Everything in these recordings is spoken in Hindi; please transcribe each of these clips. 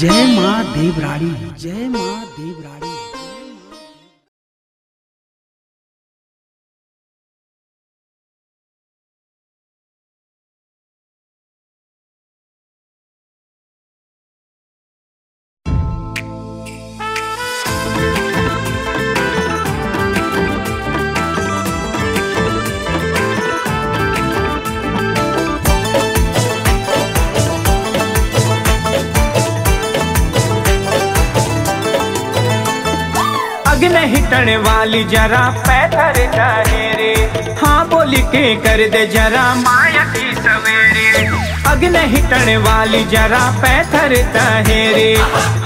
जय माँ देवराड़ी। जय माँ देवराड़ी। अग्न हिटण वाली जरा, पैथर जाहेरे हाँ बोली के कर दे जरा माया की सवेरे। अग्न हिटण वाली जरा, पैथर तहेरे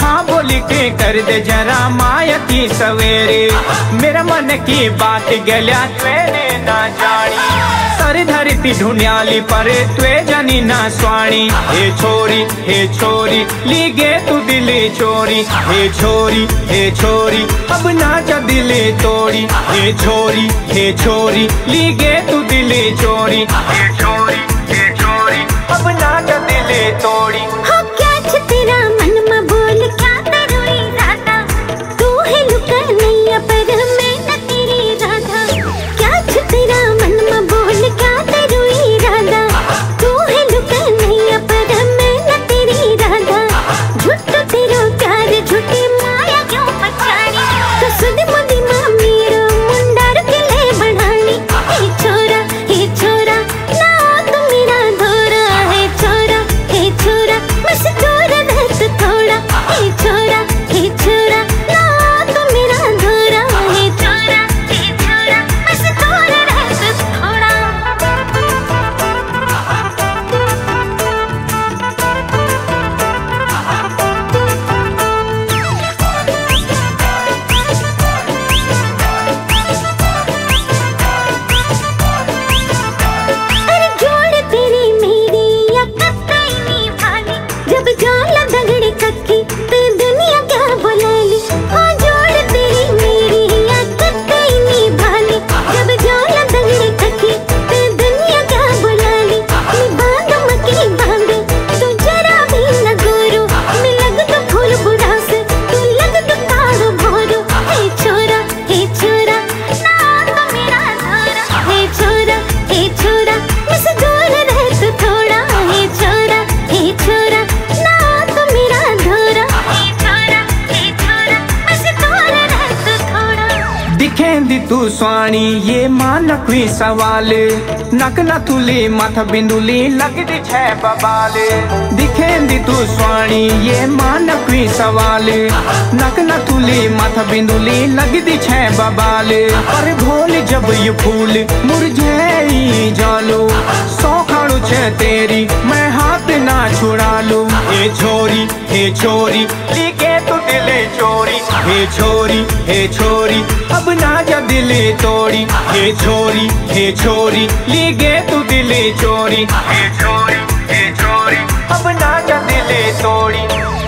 हाँ बोली के कर दे जरा माया की सवेरे। मेरा मन की बात गल्या ना जानी। सर धरती ढूंढियाली परे तुए जनी ना स्वाणी। हे छोरी हे छोरी ली गे तू दिले चोरी। हे छोरी हे छोरी, अब ना जा दिले तोड़ी हे छोरी हे छोरी ली गे तू दिले चोरी। Beep, beep. तू स्वाणी ये हुई सवाल। नक न तुले मथ बिंदुली, लगदी छे बबाल। दिखेंदी तू स्वाणी ये हुई सवाल। नक न तुले मथ बिंदुली, लगदी छे बबाल। पर भोल जब ये फूल मुरझाई जालो सौखाड़ू छे तेरी, मैं हाथ ना छुड़ा लू। हे छोरी हे छोरी, लेके तू दिले चोरी। हे छोरी हे छोरी, अब ना जा दिले तोड़ी। हे छोरी हे छोरी लेके तू दिले चोरी। हे छोरी हे छोरी, अब ना जा दिले तोड़ी।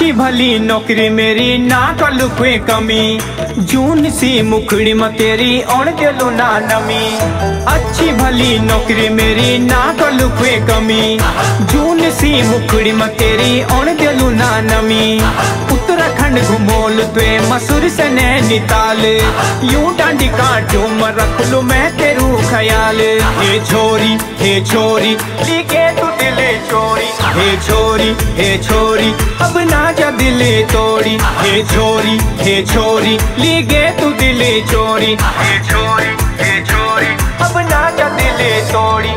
अच्छी भली नौकरी मेरी, ना कलु कोई कमी। जून सी मुखड़ी में तेरी ओण दिलु ना नमी। अच्छी भली नौकरी मेरी, ना कलु कोई कमी। जून सी मुखड़ी में तेरी ओण दिलु ना नमी। उत्तराखंड घुमोल त्वे मसूर से नैनीताल यूँ डांडी काटू में रख लू मैं तेरू ख्याल। हे छोरी हे छोरी लिखे तू दिले चोरी। हे छोरी हे छोरी, अब ना जा दिले तोड़ी हे छोरी हे छोरी ली गे तू दिले चोरी। हे छोरी हे छोरी, अब ना जा दिले तोड़ी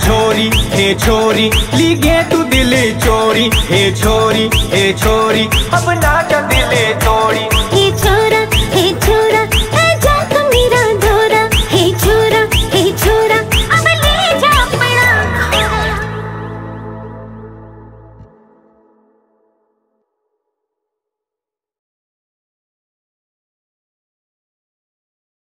छोरी, हे छोरी लीगे तू दिले चोरी, हे छोरी हे छोरी अब ना जा दिल तोड़ी